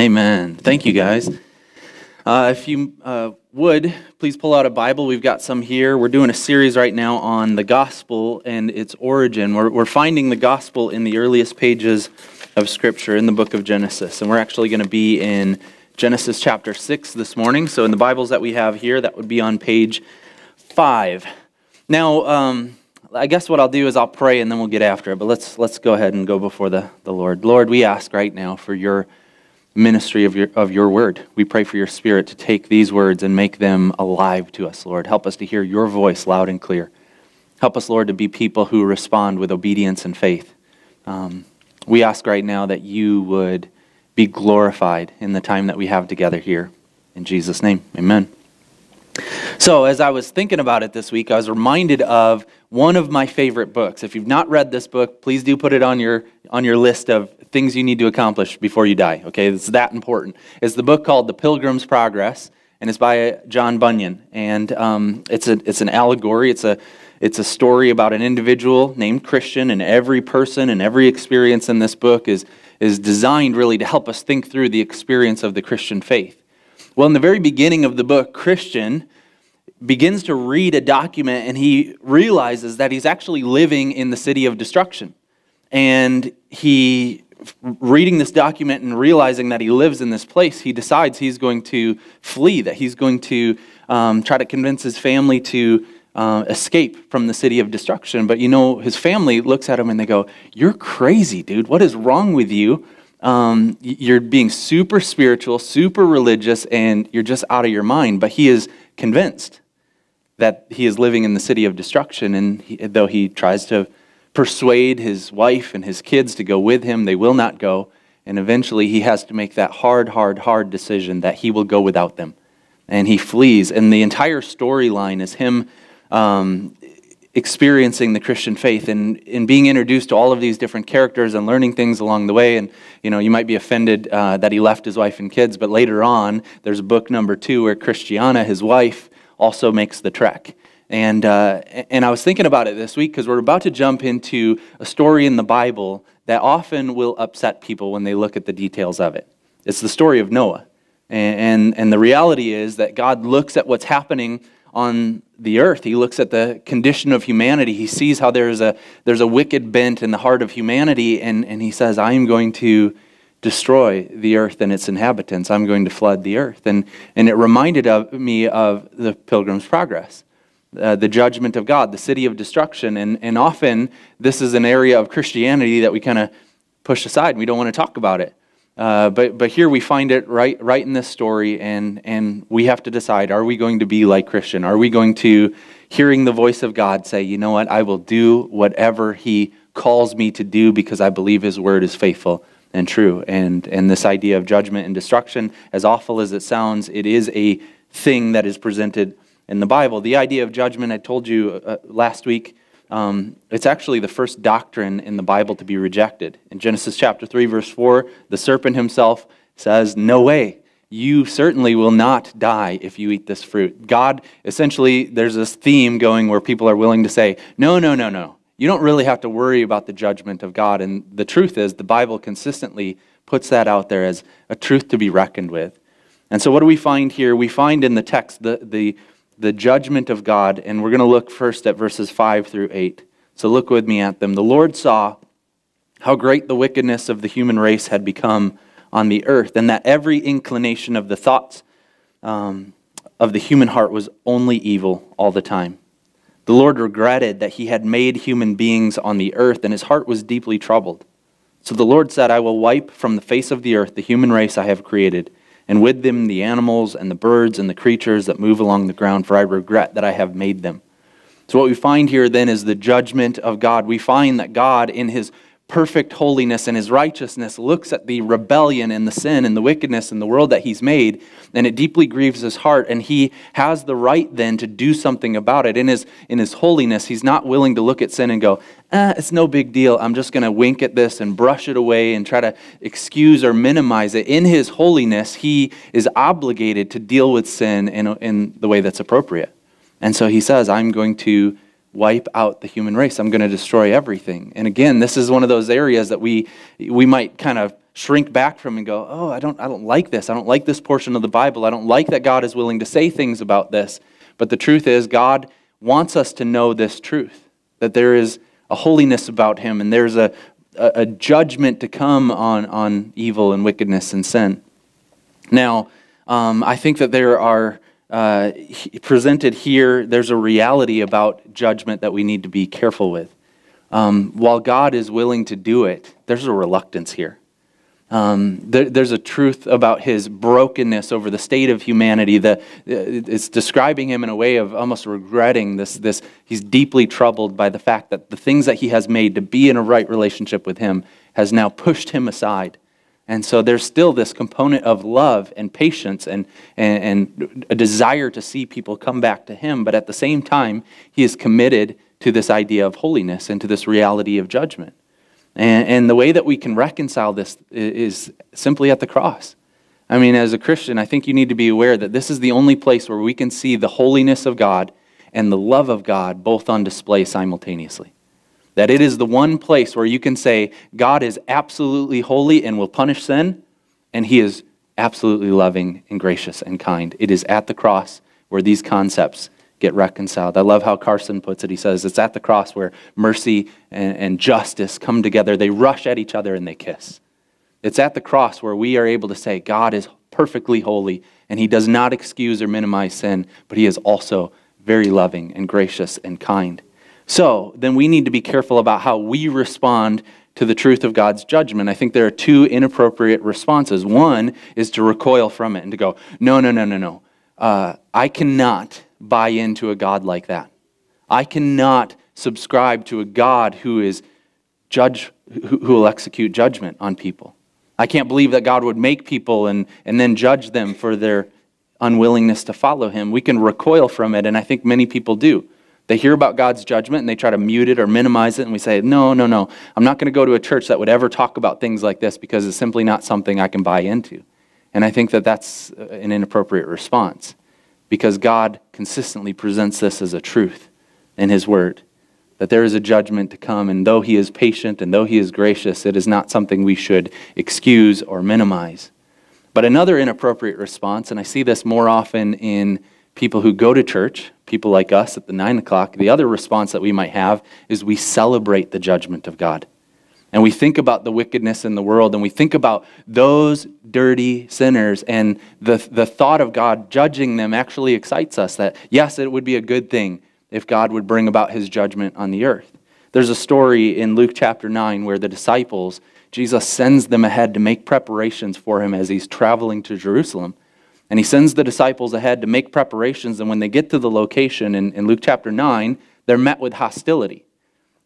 Amen. Thank you, guys. Uh, if you uh, would, please pull out a Bible. We've got some here. We're doing a series right now on the gospel and its origin. We're, we're finding the gospel in the earliest pages of Scripture in the book of Genesis. And we're actually going to be in Genesis chapter 6 this morning. So, in the Bibles that we have here, that would be on page 5. Now, um, I guess what I'll do is I'll pray and then we'll get after it. But let's, let's go ahead and go before the, the Lord. Lord, we ask right now for your ministry of your, of your word. We pray for your spirit to take these words and make them alive to us, Lord. Help us to hear your voice loud and clear. Help us, Lord, to be people who respond with obedience and faith. Um, we ask right now that you would be glorified in the time that we have together here. In Jesus' name, amen. So, as I was thinking about it this week, I was reminded of one of my favorite books. If you've not read this book, please do put it on your, on your list of things you need to accomplish before you die. Okay, it's that important. It's the book called The Pilgrim's Progress, and it's by John Bunyan. And um, it's, a, it's an allegory, it's a, it's a story about an individual named Christian, and every person and every experience in this book is, is designed really to help us think through the experience of the Christian faith. Well, in the very beginning of the book, Christian begins to read a document and he realizes that he's actually living in the city of destruction. And he reading this document and realizing that he lives in this place, he decides he's going to flee, that he's going to um, try to convince his family to uh, escape from the city of destruction. But you know, his family looks at him and they go, You're crazy, dude. What is wrong with you? Um, you're being super spiritual, super religious, and you're just out of your mind. But he is convinced that he is living in the city of destruction, and he, though he tries to persuade his wife and his kids to go with him. They will not go. And eventually he has to make that hard, hard, hard decision that he will go without them. And he flees. And the entire storyline is him um, experiencing the Christian faith and, and being introduced to all of these different characters and learning things along the way. And, you know, you might be offended uh, that he left his wife and kids, but later on, there's book number two where Christiana, his wife, also makes the trek. And, uh, and I was thinking about it this week because we're about to jump into a story in the Bible that often will upset people when they look at the details of it. It's the story of Noah. And, and, and the reality is that God looks at what's happening on the earth. He looks at the condition of humanity. He sees how there's a, there's a wicked bent in the heart of humanity, and, and he says, I am going to destroy the earth and its inhabitants. I'm going to flood the earth. And, and it reminded of me of the Pilgrim's Progress uh, the judgment of God, the city of destruction. And, and often this is an area of Christianity that we kind of push aside. We don't want to talk about it. Uh, but, but here we find it right, right in this story, and, and we have to decide are we going to be like Christian? Are we going to, hearing the voice of God, say, you know what, I will do whatever He calls me to do because I believe His word is faithful and true? And, and this idea of judgment and destruction, as awful as it sounds, it is a thing that is presented in the Bible. The idea of judgment, I told you uh, last week, um, it's actually the first doctrine in the Bible to be rejected. In Genesis chapter 3, verse 4, the serpent himself says, No way. You certainly will not die if you eat this fruit. God, essentially, there's this theme going where people are willing to say, No, no, no, no. You don't really have to worry about the judgment of God. And the truth is, the Bible consistently puts that out there as a truth to be reckoned with. And so, what do we find here? We find in the text the, the the judgment of God, and we're going to look first at verses 5 through 8. So look with me at them. The Lord saw how great the wickedness of the human race had become on the earth, and that every inclination of the thoughts um, of the human heart was only evil all the time. The Lord regretted that he had made human beings on the earth, and his heart was deeply troubled. So the Lord said, I will wipe from the face of the earth the human race I have created and with them the animals and the birds and the creatures that move along the ground, for I regret that I have made them. So, what we find here then is the judgment of God. We find that God, in his perfect holiness and his righteousness looks at the rebellion and the sin and the wickedness in the world that he's made, and it deeply grieves his heart. And he has the right then to do something about it. In his, in his holiness, he's not willing to look at sin and go, eh, it's no big deal. I'm just going to wink at this and brush it away and try to excuse or minimize it. In his holiness, he is obligated to deal with sin in, in the way that's appropriate. And so he says, I'm going to wipe out the human race. I'm going to destroy everything. And again, this is one of those areas that we, we might kind of shrink back from and go, oh, I don't, I don't like this. I don't like this portion of the Bible. I don't like that God is willing to say things about this. But the truth is, God wants us to know this truth that there is a holiness about Him and there's a, a, judgment to come on, on evil and wickedness and sin. Now, um, I think that there are uh, presented here, there's a reality about judgment that we need to be careful with. Um, while God is willing to do it, there's a reluctance here. Um, there, there's a truth about his brokenness over the state of humanity. that it's describing him in a way of almost regretting this, this. He's deeply troubled by the fact that the things that he has made to be in a right relationship with him has now pushed him aside. And so there's still this component of love and patience and, and, and a desire to see people come back to him. But at the same time, he is committed to this idea of holiness and to this reality of judgment. And, and the way that we can reconcile this is simply at the cross. I mean, as a Christian, I think you need to be aware that this is the only place where we can see the holiness of God and the love of God both on display simultaneously. That it is the one place where you can say, God is absolutely holy and will punish sin, and he is absolutely loving and gracious and kind. It is at the cross where these concepts get reconciled. I love how Carson puts it. He says, It's at the cross where mercy and, and, justice come together. They rush at each other and they kiss. It's at the cross where we are able to say, God is perfectly holy and he does not excuse or minimize sin, but he is also very loving and gracious and kind. So then we need to be careful about how we respond to the truth of God's judgment. I think there are two inappropriate responses. One is to recoil from it and to go, No, no, no, no, no. Uh, I cannot buy into a God like that. I cannot subscribe to a God who is judge who, who will execute judgment on people. I can't believe that God would make people and, and then judge them for their unwillingness to follow him. We can recoil from it, and I think many people do. They hear about God's judgment and they try to mute it or minimize it, and we say, No, no, no. I'm not going to go to a church that would ever talk about things like this because it's simply not something I can buy into. And I think that that's uh, an inappropriate response because God consistently presents this as a truth in His Word that there is a judgment to come, and though He is patient and though He is gracious, it is not something we should excuse or minimize. But another inappropriate response, and I see this more often in people who go to church, people like us at the nine o'clock, the other response that we might have is we celebrate the judgment of God and we think about the wickedness in the world and we think about those dirty sinners and the, the thought of God judging them actually excites us that, yes, it would be a good thing if God would bring about his judgment on the earth. There's a story in Luke chapter 9 where the disciples, Jesus sends them ahead to make preparations for him as he's traveling to Jerusalem. And he sends the disciples ahead to make preparations. And when they get to the location in, in Luke chapter 9, they're met with hostility.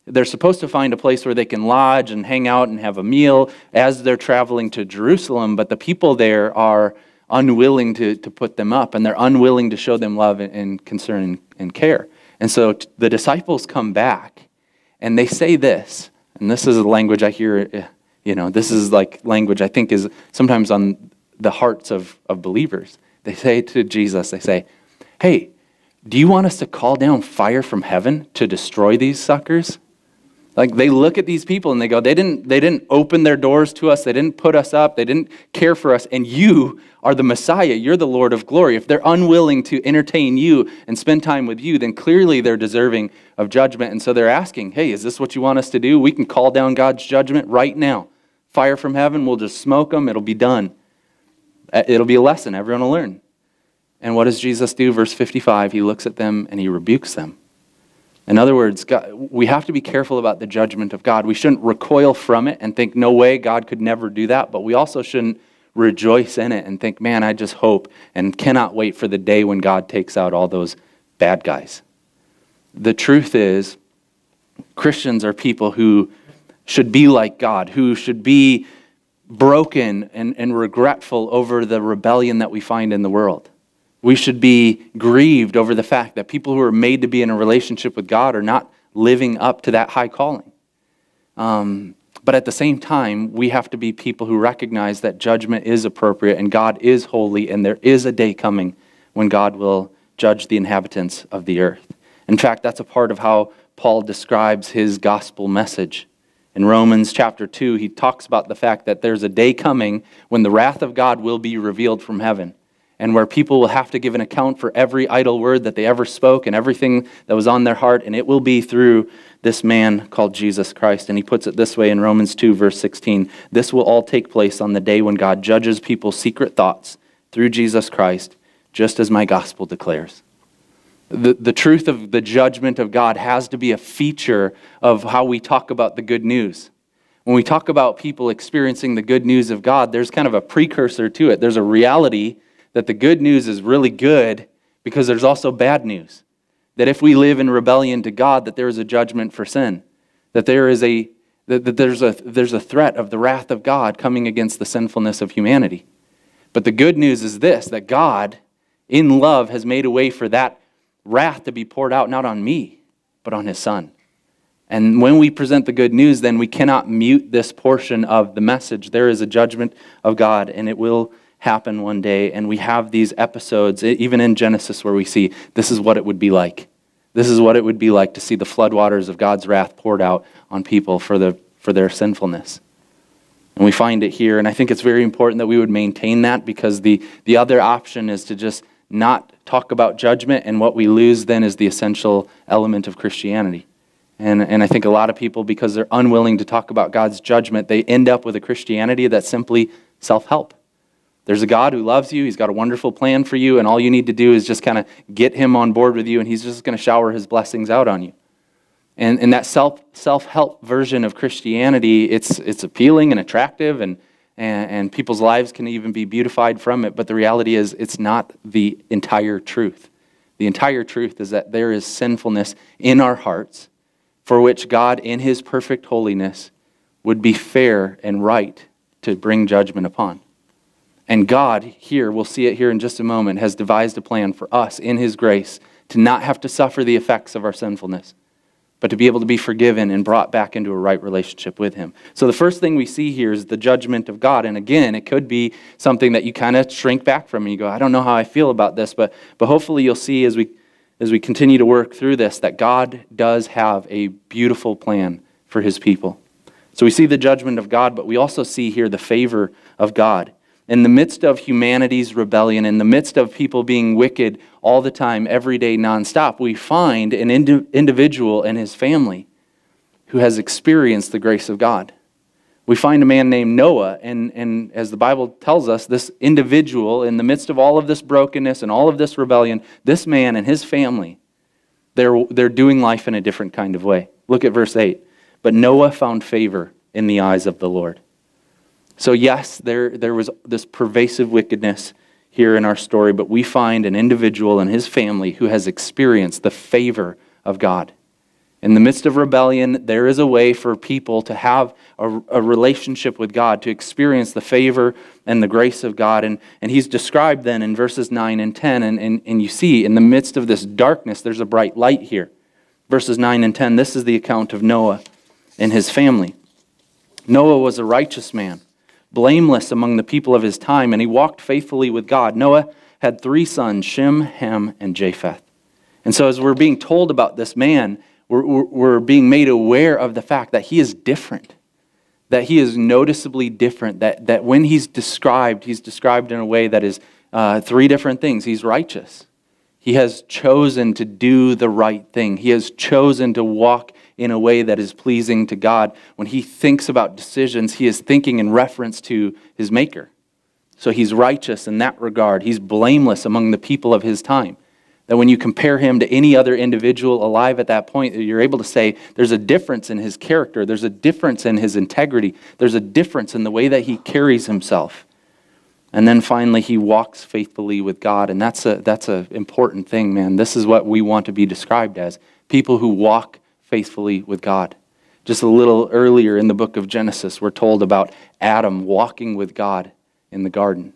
They're supposed to find a place where they can lodge and hang out and have a meal as they're traveling to Jerusalem, but the people there are unwilling to, to put them up and they're unwilling to show them love and, and concern and care. And so the disciples come back and they say this, and this is a language I hear, eh, you know, this is like language I think is sometimes on the hearts of, of believers. They say to Jesus, they say, Hey, do you want us to call down fire from heaven to destroy these suckers? Like they look at these people and they go, they didn't, they didn't open their doors to us, they didn't put us up, they didn't care for us, and you are the Messiah, you're the Lord of glory. If they're unwilling to entertain you and spend time with you, then clearly they're deserving of judgment. And so they're asking, hey, is this what you want us to do? We can call down God's judgment right now. Fire from heaven, we'll just smoke them, it'll be done. Uh, it'll be a lesson, everyone will learn. And what does Jesus do? Verse 55, he looks at them and he rebukes them. In other words, God, we have to be careful about the judgment of God. We shouldn't recoil from it and think, no way, God could never do that. But we also shouldn't rejoice in it and think, man, I just hope and cannot wait for the day when God takes out all those bad guys. The truth is, Christians are people who should be like God, who should be broken and, and regretful over the rebellion that we find in the world. We should be grieved over the fact that people who are made to be in a relationship with God are not living up to that high calling. Um, but at the same time, we have to be people who recognize that judgment is appropriate and God is holy, and there is a day coming when God will judge the inhabitants of the earth. In fact, that's a part of how Paul describes his gospel message In Romans chapter 2, he talks about the fact that there's a day coming when the wrath of God will be revealed from heaven and where people will have to give an account for every idle word that they ever spoke and everything that was on their heart, and it will be through this man called Jesus Christ. And he puts it this way in Romans 2, verse 16 This will all take place on the day when God judges people's secret thoughts through Jesus Christ, just as my gospel declares. The, the truth of the judgment of God has to be a feature of how we talk about the good news. When we talk about people experiencing the good news of God, there's kind of a precursor to it. There's a reality that the good news is really good because there's also bad news. That if we live in rebellion to God, that there is a judgment for sin. That there is a that, there's a there's a threat of the wrath of God coming against the sinfulness of humanity. But the good news is this that God, in love, has made a way for that wrath to be poured out not on me, but on his son. And when we present the good news, then we cannot mute this portion of the message. There is a judgment of God, and it will happen one day. And we have these episodes, even in Genesis, where we see this is what it would be like. This is what it would be like to see the floodwaters of God's wrath poured out on people for, the, for their sinfulness. And we find it here. And I think it's very important that we would maintain that because the, the other option is to just not talk about judgment. And what we lose then is the essential element of Christianity. And, and I think a lot of people, because they're unwilling to talk about God's judgment, they end up with a Christianity that's simply self help. There's a God who loves you. He's got a wonderful plan for you, and all you need to do is just kind of get him on board with you, and he's just going to shower his blessings out on you. And, and that self, self-help version of Christianity, it's, it's appealing and attractive, and, and, and people's lives can even be beautified from it, but the reality is it's not the entire truth. The entire truth is that there is sinfulness in our hearts for which God, in his perfect holiness, would be fair and right to bring judgment upon. And God, here, we'll see it here in just a moment, has devised a plan for us in His grace to not have to suffer the effects of our sinfulness, but to be able to be forgiven and brought back into a right relationship with Him. So the first thing we see here is the judgment of God. And again, it could be something that you kind of shrink back from and you go, I don't know how I feel about this, but, but hopefully you'll see as we, as we continue to work through this that God does have a beautiful plan for His people. So we see the judgment of God, but we also see here the favor of God in the midst of humanity's rebellion, in the midst of people being wicked all the time, every day, nonstop, we find an indi- individual and his family who has experienced the grace of God. We find a man named Noah, and, and as the Bible tells us, this individual, in the midst of all of this brokenness and all of this rebellion, this man and his family, they're, they're doing life in a different kind of way. Look at verse 8. But Noah found favor in the eyes of the Lord. So, yes, there, there was this pervasive wickedness here in our story, but we find an individual and his family who has experienced the favor of God. In the midst of rebellion, there is a way for people to have a, a, relationship with God, to experience the favor and the grace of God. And, and he's described then in verses 9 and 10. And, and, and you see, in the midst of this darkness, there's a bright light here. Verses 9 and 10, this is the account of Noah and his family. Noah was a righteous man blameless among the people of his time, and he walked faithfully with God. Noah had three sons Shem, Ham, and Japheth. And so, as we're being told about this man, we're, we're being made aware of the fact that he is different, that he is noticeably different, that, that when he's described, he's described in a way that is uh, three different things. He's righteous, he has chosen to do the right thing, he has chosen to walk in a way that is pleasing to God. When he thinks about decisions, he is thinking in reference to his Maker. So he's righteous in that regard. He's blameless among the people of his time. That when you compare him to any other individual alive at that point, you're able to say there's a difference in his character, there's a difference in his integrity, there's a difference in the way that he carries himself. And then finally, he walks faithfully with God. And that's an that's a important thing, man. This is what we want to be described as people who walk faithfully with God. Just a little earlier in the book of Genesis, we're told about Adam walking with God in the garden.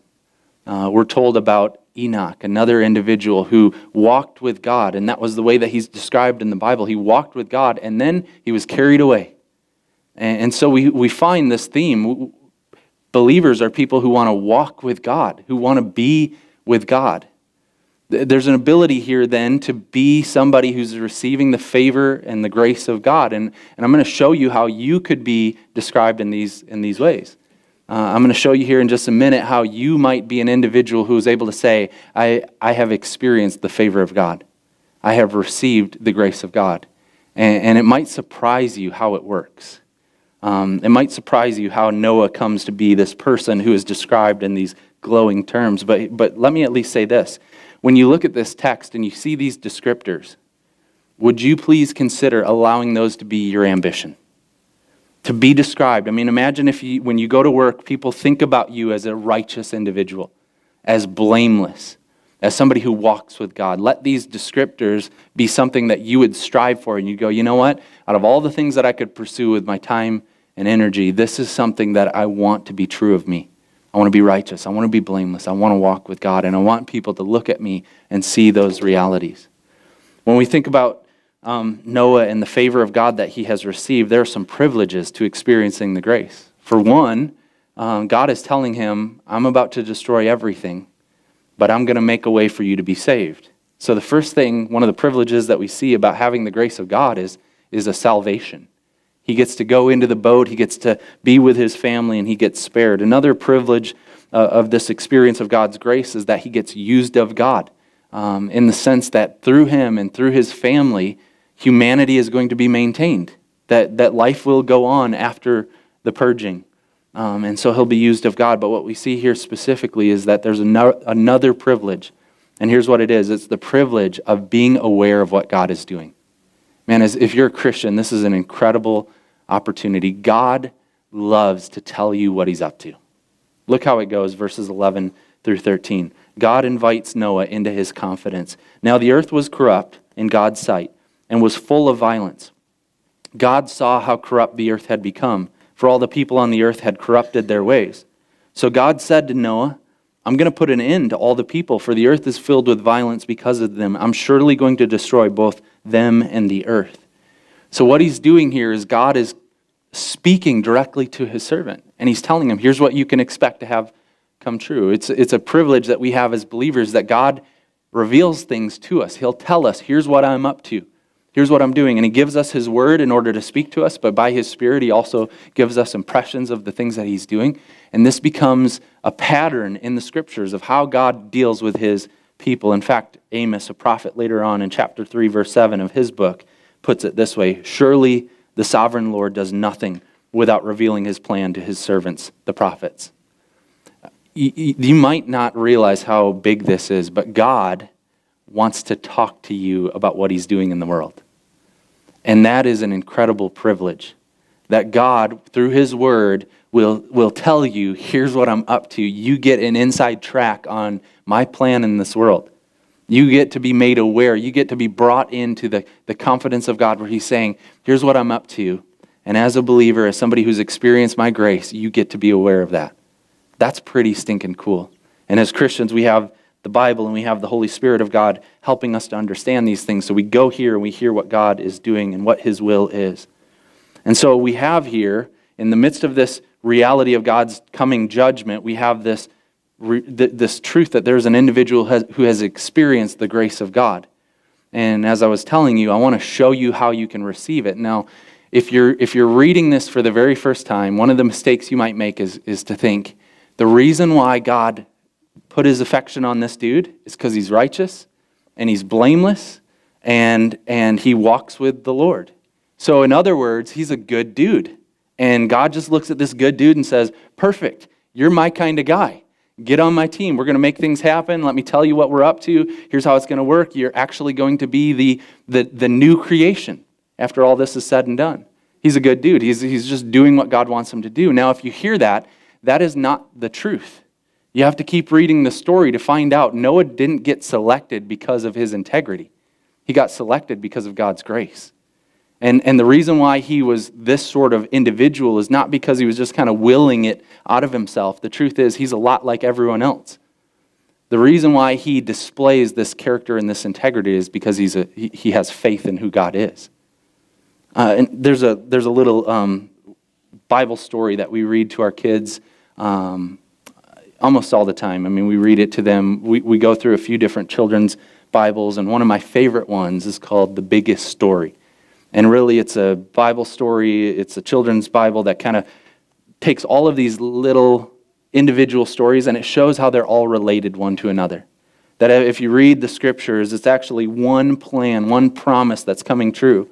Uh, we're told about Enoch, another individual who walked with God, and that was the way that he's described in the Bible. He walked with God, and then he was carried away. And, and so we, we find this theme. Believers are people who want to walk with God, who want to be with God. There's an ability here then to be somebody who's receiving the favor and the grace of God. And, and I'm going to show you how you could be described in these, in these ways. Uh, I'm going to show you here in just a minute how you might be an individual who is able to say, I, I have experienced the favor of God. I have received the grace of God. And, and it might surprise you how it works. Um, it might surprise you how Noah comes to be this person who is described in these glowing terms. But, but let me at least say this when you look at this text and you see these descriptors, would you please consider allowing those to be your ambition? To be described. I mean, imagine if you, when you go to work, people think about you as a righteous individual, as blameless, as somebody who walks with God. Let these descriptors be something that you would strive for, and you go, you know what? Out of all the things that I could pursue with my time and energy, this is something that I want to be true of me. I want to be righteous. I want to be blameless. I want to walk with God. And I want people to look at me and see those realities. When we think about um, Noah and the favor of God that he has received, there are some privileges to experiencing the grace. For one, um, God is telling him, I'm about to destroy everything, but I'm going to make a way for you to be saved. So, the first thing, one of the privileges that we see about having the grace of God is, is a salvation. He gets to go into the boat, he gets to be with his family, and he gets spared. Another privilege uh, of this experience of God's grace is that he gets used of God um, in the sense that through him and through his family, humanity is going to be maintained, that, that life will go on after the purging. Um, and so he'll be used of God. But what we see here specifically is that there's another, another privilege. And here's what it is it's the privilege of being aware of what God is doing. Man, as, if you're a Christian, this is an incredible opportunity. God loves to tell you what he's up to. Look how it goes, verses 11 through 13. God invites Noah into his confidence. Now the earth was corrupt in God's sight and was full of violence. God saw how corrupt the earth had become, for all the people on the earth had corrupted their ways. So God said to Noah, I'm going to put an end to all the people, for the earth is filled with violence because of them. I'm surely going to destroy both them and the earth. So, what he's doing here is God is speaking directly to his servant, and he's telling him, here's what you can expect to have come true. It's, it's a privilege that we have as believers that God reveals things to us. He'll tell us, here's what I'm up to. Here's what I'm doing. And he gives us his word in order to speak to us, but by his spirit, he also gives us impressions of the things that he's doing. And this becomes a pattern in the scriptures of how God deals with his people. In fact, Amos, a prophet later on in chapter 3, verse 7 of his book, puts it this way Surely the sovereign Lord does nothing without revealing his plan to his servants, the prophets. You might not realize how big this is, but God wants to talk to you about what he's doing in the world. And that is an incredible privilege that God, through his word, will, will tell you here's what I'm up to. You get an inside track on my plan in this world. You get to be made aware. You get to be brought into the, the confidence of God where He's saying, Here's what I'm up to. And as a believer, as somebody who's experienced my grace, you get to be aware of that. That's pretty stinking cool. And as Christians, we have the Bible and we have the Holy Spirit of God helping us to understand these things. So we go here and we hear what God is doing and what His will is. And so we have here, in the midst of this reality of God's coming judgment, we have this this truth that there's an individual who has experienced the grace of God. And as I was telling you, I want to show you how you can receive it. Now, if you're, if you're reading this for the very first time, one of the mistakes you might make is, is to think the reason why God put his affection on this dude is because he's righteous and he's blameless and, and he walks with the Lord. So, in other words, he's a good dude. And God just looks at this good dude and says, Perfect, you're my kind of guy. Get on my team. We're going to make things happen. Let me tell you what we're up to. Here's how it's going to work. You're actually going to be the, the, the new creation after all this is said and done. He's a good dude. He's, he's just doing what God wants him to do. Now, if you hear that, that is not the truth. You have to keep reading the story to find out Noah didn't get selected because of his integrity, he got selected because of God's grace. And, and the reason why he was this sort of individual is not because he was just kind of willing it out of himself. The truth is, he's a lot like everyone else. The reason why he displays this character and this integrity is because he's a, he, he has faith in who God is. Uh, and there's a, there's a little um, Bible story that we read to our kids. Um, almost all the time. I mean, we read it to them. We, we go through a few different children's Bibles, and one of my favorite ones is called The Biggest Story. And really, it's a Bible story, it's a children's Bible that kind of takes all of these little individual stories and it shows how they're all related one to another. That if you read the scriptures, it's actually one plan, one promise that's coming true.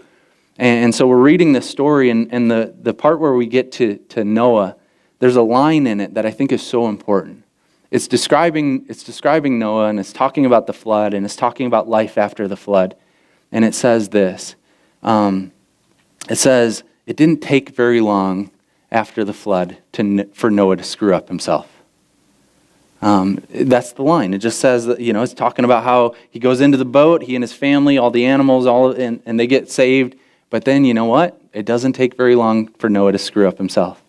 And, so we're reading this story, and, and the, the part where we get to, to Noah, there's a line in it that I think is so important. It's describing, it's describing Noah, and it's talking about the flood, and it's talking about life after the flood. And it says this um, It says, It didn't take very long after the flood to, for Noah to screw up himself. Um, that's the line. It just says that, you know, it's talking about how he goes into the boat, he and his family, all the animals, all, and, and they get saved. But then, you know what? It doesn't take very long for Noah to screw up himself.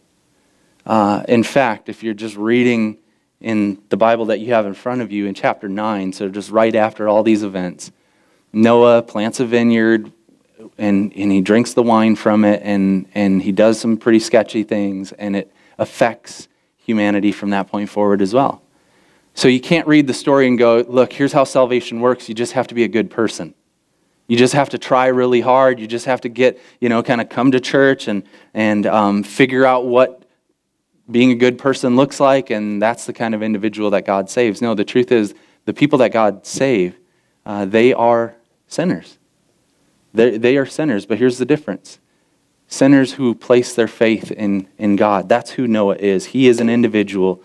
Uh, in fact, if you're just reading in the Bible that you have in front of you in chapter 9, so just right after all these events, Noah plants a vineyard, and, and he drinks the wine from it and, and he does some pretty sketchy things and it affects humanity from that point forward as well. So you can't read the story and go, look, here's how salvation works. You just have to be a good person. You just have to try really hard. You just have to get, you know, kind of come to church and, and um, figure out what being a good person looks like, and that's the kind of individual that God saves. No, the truth is, the people that God save, uh, they are sinners. They, they are sinners, but here's the difference sinners who place their faith in, in God. That's who Noah is. He is an individual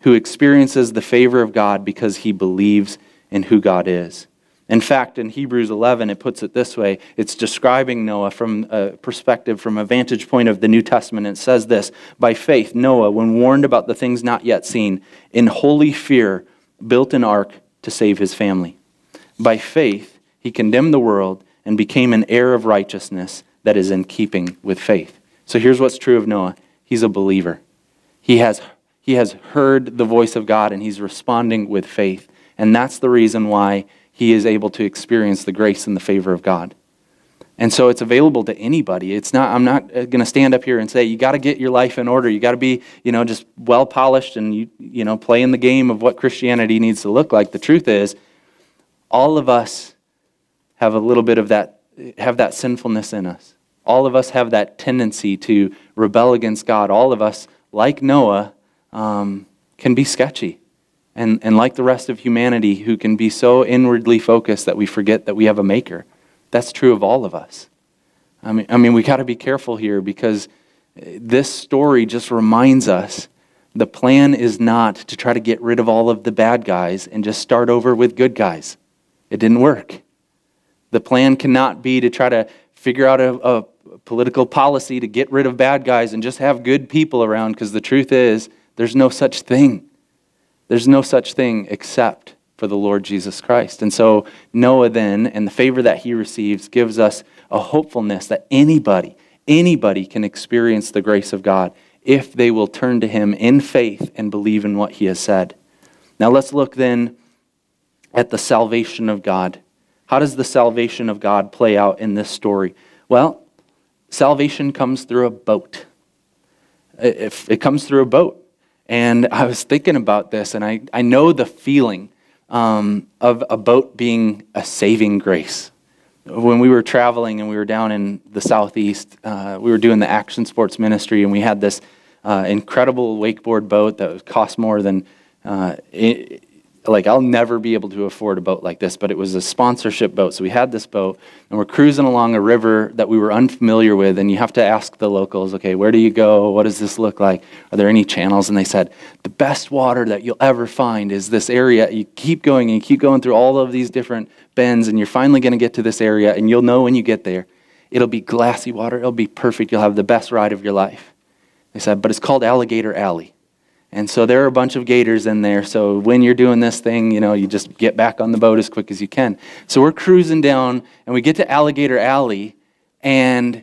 who experiences the favor of God because he believes in who God is. In fact, in Hebrews 11, it puts it this way it's describing Noah from a perspective, from a vantage point of the New Testament. It says this By faith, Noah, when warned about the things not yet seen, in holy fear, built an ark to save his family. By faith, he condemned the world and became an heir of righteousness that is in keeping with faith. So here's what's true of Noah he's a believer. He has, he has heard the voice of God and he's responding with faith. And that's the reason why he is able to experience the grace and the favor of God. And so it's available to anybody. It's not, I'm not uh, going to stand up here and say, you got to get your life in order. You got to be, you know, just well polished and, you, you know, playing the game of what Christianity needs to look like. The truth is, all of us have a little bit of that, have that sinfulness in us. All of us have that tendency to rebel against God. All of us, like Noah, um, can be sketchy. And, and like the rest of humanity, who can be so inwardly focused that we forget that we have a maker. That's true of all of us. I mean, I mean we got to be careful here because this story just reminds us the plan is not to try to get rid of all of the bad guys and just start over with good guys. It didn't work. The plan cannot be to try to figure out a, a political policy to get rid of bad guys and just have good people around, because the truth is, there's no such thing. There's no such thing except for the Lord Jesus Christ. And so Noah then, and the favor that he receives, gives us a hopefulness that anybody, anybody can experience the grace of God if they will turn to him in faith and believe in what he has said. Now let's look then at the salvation of God. How does the salvation of God play out in this story? Well, salvation comes through a boat. If it comes through a boat. And I was thinking about this, and I, I know the feeling um, of a boat being a saving grace. When we were traveling and we were down in the southeast, uh, we were doing the action sports ministry, and we had this uh, incredible wakeboard boat that cost more than uh, like I'll never be able to afford a boat like this, but it was a sponsorship boat. So we had this boat and we're cruising along a river that we were unfamiliar with and you have to ask the locals, okay, where do you go? What does this look like? Are there any channels? And they said, the best water that you'll ever find is this area. You keep going and you keep going through all of these different bends and you're finally going to get to this area and you'll know when you get there. It'll be glassy water. It'll be perfect. You'll have the best ride of your life. They said, but it's called Alligator Alley. And so there are a bunch of gators in there. So when you're doing this thing, you know, you just get back on the boat as quick as you can. So we're cruising down and we get to Alligator Alley and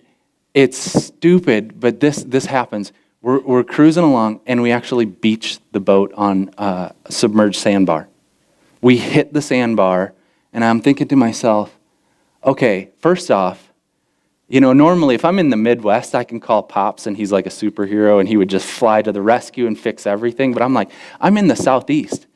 it's stupid, but this, this happens. We're, we're cruising along and we actually beach the boat on a submerged sandbar. We hit the sandbar and I'm thinking to myself, okay, first off, You know, normally if I'm in the Midwest, I can call Pops and he's like a superhero and he would just fly to the rescue and fix everything. But I'm like, I'm in the Southeast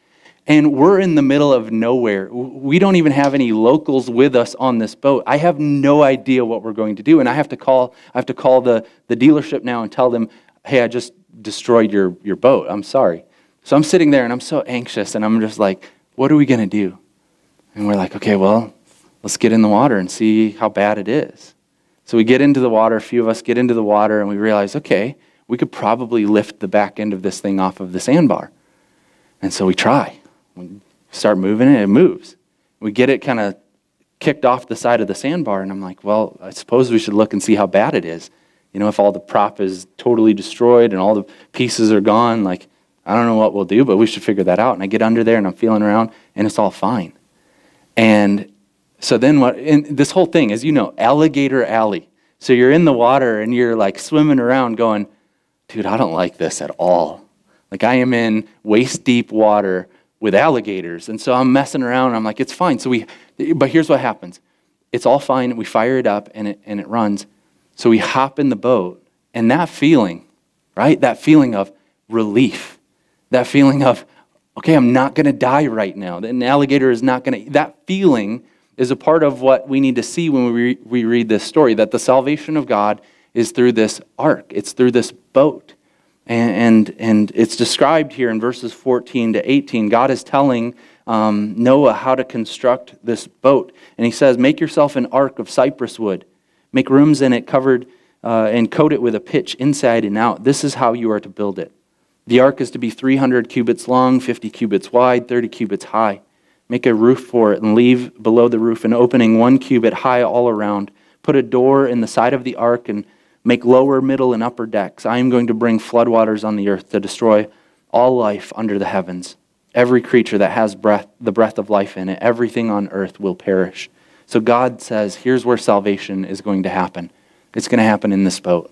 and we're in the middle of nowhere. We don't even have any locals with us on this boat. I have no idea what we're going to do. And I have to call, I have to call the, the dealership now and tell them, hey, I just destroyed your, your boat. I'm sorry. So I'm sitting there and I'm so anxious and I'm just like, what are we going to do? And we're like, okay, well, let's get in the water and see how bad it is. So we get into the water, a few of us get into the water, and we realize, okay, we could probably lift the back end of this thing off of the sandbar. And so we try. We start moving it, it moves. We get it kind of kicked off the side of the sandbar, and I'm like, well, I suppose we should look and see how bad it is. You know, if all the prop is totally destroyed and all the pieces are gone, like, I don't know what we'll do, but we should figure that out. And I get under there and I'm feeling around, and it's all fine. And so then what, this whole thing, as you know, alligator alley. So you're in the water and you're like swimming around going, dude, I don't like this at all. Like I am in waist deep water with alligators. And so I'm messing around I'm like, it's fine. So we, but here's what happens. It's all fine. We fire it up and it, and it runs. So we hop in the boat and that feeling, right? That feeling of relief, that feeling of, okay, I'm not going to die right now. An alligator is not going to, that feeling is a part of what we need to see when we, we read this story that the salvation of God is through this ark, it's through this boat. And, and, and it's described here in verses 14 to 18. God is telling um, Noah how to construct this boat. And he says, Make yourself an ark of cypress wood, make rooms in it covered uh, and coat it with a pitch inside and out. This is how you are to build it. The ark is to be 300 cubits long, 50 cubits wide, 30 cubits high. Make a roof for it and leave below the roof an opening one cubit high all around. Put a door in the side of the ark and make lower, middle, and upper decks. I am going to bring floodwaters on the earth to destroy all life under the heavens. Every creature that has breath, the breath of life in it, everything on earth will perish. So God says, here's where salvation is going to happen. It's going to happen in this boat.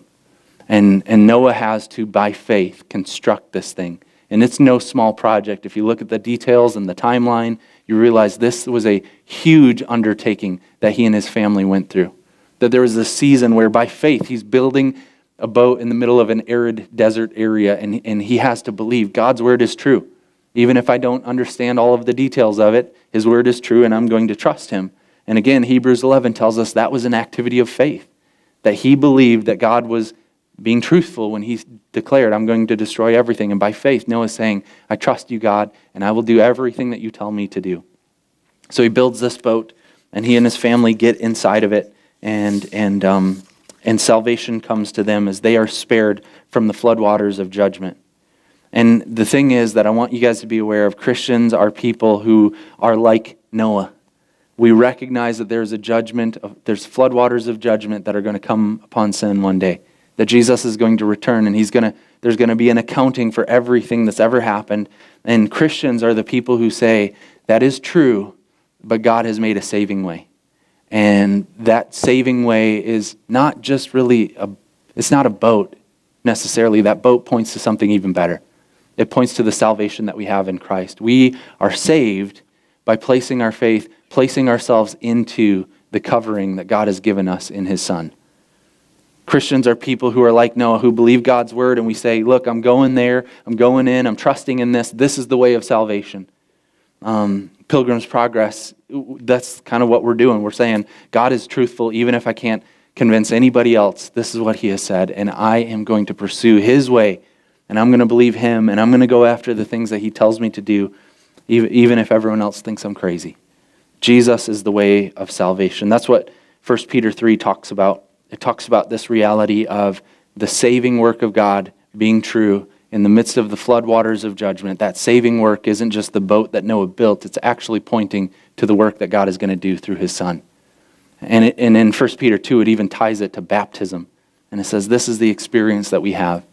And, and Noah has to, by faith, construct this thing. And it's no small project. If you look at the details and the timeline, you realize this was a huge undertaking that he and his family went through. That there was a season where, by faith, he's building a boat in the middle of an arid desert area, and, and he has to believe God's word is true. Even if I don't understand all of the details of it, his word is true, and I'm going to trust him. And again, Hebrews 11 tells us that was an activity of faith, that he believed that God was being truthful when he declared, I'm going to destroy everything. And by faith, Noah is saying, I trust you, God, and I will do everything that you tell me to do. So he builds this boat, and he and his family get inside of it, and, and, um, and salvation comes to them as they are spared from the floodwaters of judgment. And the thing is that I want you guys to be aware of Christians are people who are like Noah. We recognize that there's a judgment, of, there's floodwaters of judgment that are going to come upon sin one day that Jesus is going to return and he's going to there's going to be an accounting for everything that's ever happened. And Christians are the people who say that is true, but God has made a saving way. And that saving way is not just really a it's not a boat necessarily. That boat points to something even better. It points to the salvation that we have in Christ. We are saved by placing our faith, placing ourselves into the covering that God has given us in his son. Christians are people who are like Noah, who believe God's word, and we say, Look, I'm going there, I'm going in, I'm trusting in this. This is the way of salvation. Um, Pilgrim's Progress, that's kind of what we're doing. We're saying, God is truthful, even if I can't convince anybody else. This is what He has said, and I am going to pursue His way, and I'm going to believe Him, and I'm going to go after the things that He tells me to do, even if everyone else thinks I'm crazy. Jesus is the way of salvation. That's what 1 Peter 3 talks about it talks about this reality of the saving work of God being true in the midst of the floodwaters of judgment. That saving work isn't just the boat that Noah built, it's actually pointing to the work that God is going to do through his son. And, it, and in 1 Peter 2, it even ties it to baptism. And it says, This is the experience that we have.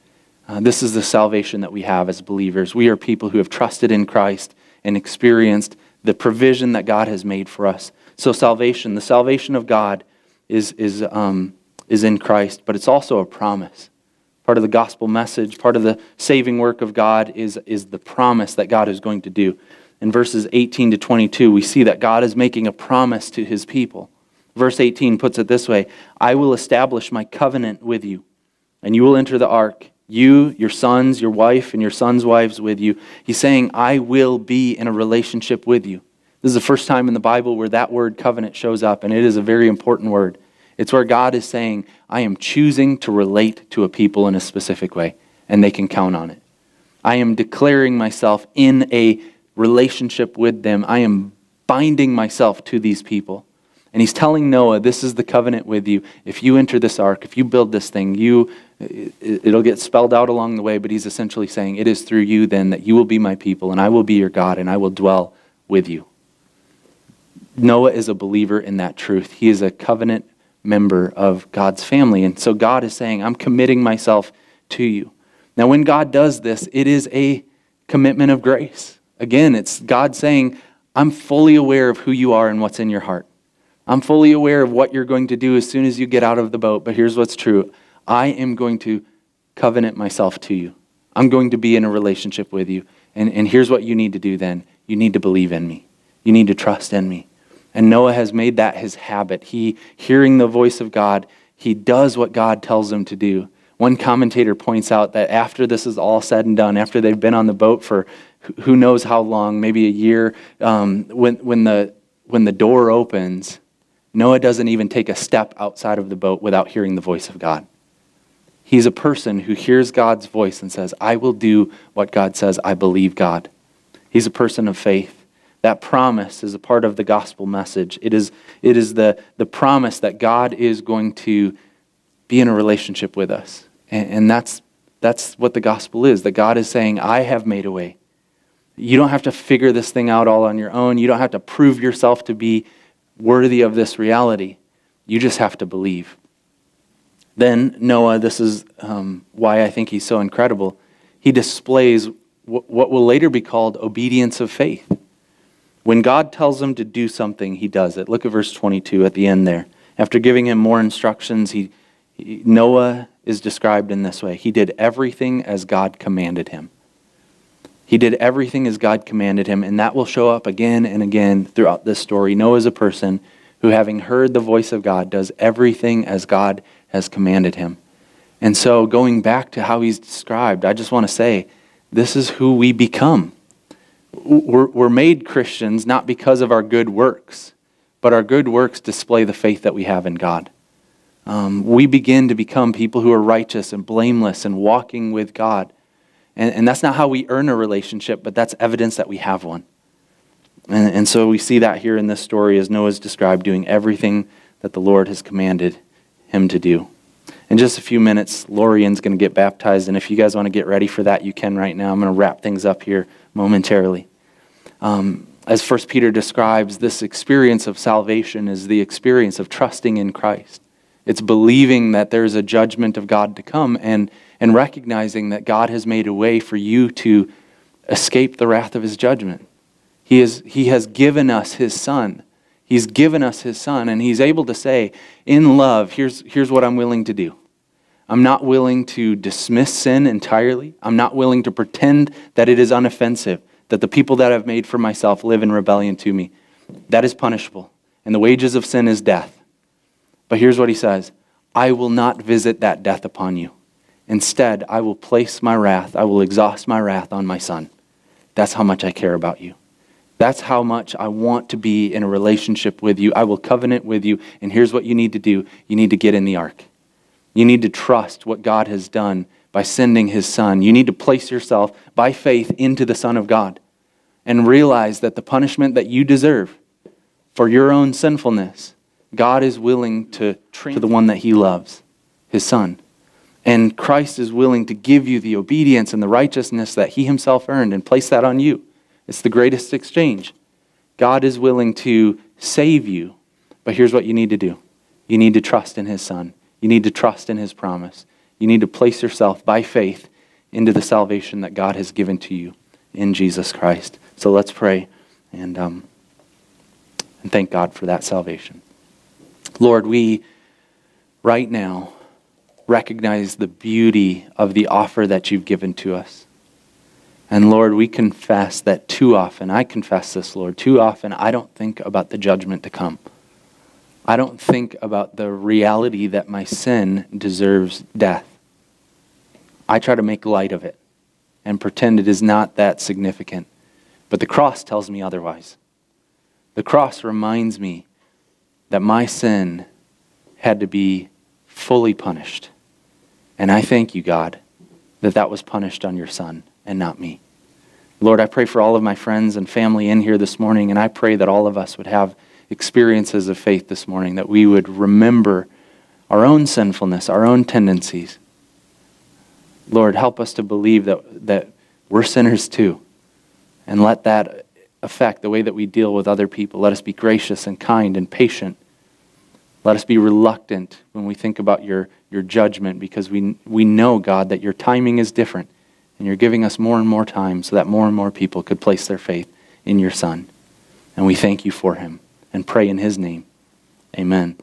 Uh, this is the salvation that we have as believers. We are people who have trusted in Christ and experienced the provision that God has made for us. So, salvation, the salvation of God, is, is um, is in Christ, but it's also a promise. Part of the gospel message, part of the saving work of God is, is the promise that God is going to do. In verses 18 to 22, we see that God is making a promise to his people. Verse 18 puts it this way I will establish my covenant with you, and you will enter the ark, you, your sons, your wife, and your sons' wives with you. He's saying, I will be in a relationship with you. This is the first time in the Bible where that word covenant shows up, and it is a very important word. It's where God is saying, I am choosing to relate to a people in a specific way, and they can count on it. I am declaring myself in a relationship with them. I am binding myself to these people. And he's telling Noah, this is the covenant with you. If you enter this ark, if you build this thing, you it'll get spelled out along the way, but he's essentially saying, it is through you then that you will be my people and I will be your God and I will dwell with you. Noah is a believer in that truth. He is a covenant member of God's family. And so God is saying, I'm committing myself to you. Now, when God does this, it is a commitment of grace. Again, it's God saying, I'm fully aware of who you are and what's in your heart. I'm fully aware of what you're going to do as soon as you get out of the boat, but here's what's true I am going to covenant myself to you. I'm going to be in a relationship with you. And, and here's what you need to do then you need to believe in me, you need to trust in me. And Noah has made that his habit. He, hearing the voice of God, he does what God tells him to do. One commentator points out that after this is all said and done, after they've been on the boat for who knows how long, maybe a year, um, when, when, the, when the door opens, Noah doesn't even take a step outside of the boat without hearing the voice of God. He's a person who hears God's voice and says, I will do what God says. I believe God. He's a person of faith. That promise is a part of the gospel message. It is, it is the, the promise that God is going to be in a relationship with us. And, and that's, that's what the gospel is that God is saying, I have made a way. You don't have to figure this thing out all on your own. You don't have to prove yourself to be worthy of this reality. You just have to believe. Then Noah, this is um, why I think he's so incredible, he displays what will later be called obedience of faith. When God tells him to do something, he does it. Look at verse 22 at the end there. After giving him more instructions, he, he, Noah is described in this way He did everything as God commanded him. He did everything as God commanded him, and that will show up again and again throughout this story. Noah is a person who, having heard the voice of God, does everything as God has commanded him. And so, going back to how he's described, I just want to say this is who we become. We're, we're made Christians not because of our good works, but our good works display the faith that we have in God. Um, we begin to become people who are righteous and blameless and walking with God and, and that's not how we earn a relationship, but that's evidence that we have one. And, and so we see that here in this story as Noah's described doing everything that the Lord has commanded him to do. In just a few minutes, Lorian's going to get baptized, and if you guys want to get ready for that, you can right now. I'm going to wrap things up here momentarily. Um, as First Peter describes, this experience of salvation is the experience of trusting in Christ. It's believing that there's a judgment of God to come and and recognizing that God has made a way for you to escape the wrath of his judgment. He, is, he has given us his son. He's given us his son, and he's able to say, in love, here's, here's what I'm willing to do. I'm not willing to dismiss sin entirely. I'm not willing to pretend that it is unoffensive, that the people that I've made for myself live in rebellion to me. That is punishable, and the wages of sin is death. But here's what he says I will not visit that death upon you. Instead, I will place my wrath, I will exhaust my wrath on my son. That's how much I care about you. That's how much I want to be in a relationship with you. I will covenant with you. And here's what you need to do you need to get in the ark. You need to trust what God has done by sending his son. You need to place yourself by faith into the Son of God and realize that the punishment that you deserve for your own sinfulness, God is willing to to the one that he loves, his son. And Christ is willing to give you the obedience and the righteousness that he himself earned and place that on you. It's the greatest exchange. God is willing to save you, but here's what you need to do you need to trust in his Son, you need to trust in his promise. You need to place yourself by faith into the salvation that God has given to you in Jesus Christ. So let's pray and, um, and thank God for that salvation. Lord, we right now recognize the beauty of the offer that you've given to us. And Lord, we confess that too often, I confess this, Lord, too often I don't think about the judgment to come. I don't think about the reality that my sin deserves death. I try to make light of it and pretend it is not that significant. But the cross tells me otherwise. The cross reminds me that my sin had to be fully punished. And I thank you, God, that that was punished on your Son and not me. Lord, I pray for all of my friends and family in here this morning, and I pray that all of us would have experiences of faith this morning, that we would remember our own sinfulness, our own tendencies. Lord, help us to believe that, that we're sinners too, and let that affect the way that we deal with other people. Let us be gracious and kind and patient. Let us be reluctant when we think about your, your judgment because we, we know, God, that your timing is different and you're giving us more and more time so that more and more people could place their faith in your Son. And we thank you for him and pray in his name. Amen.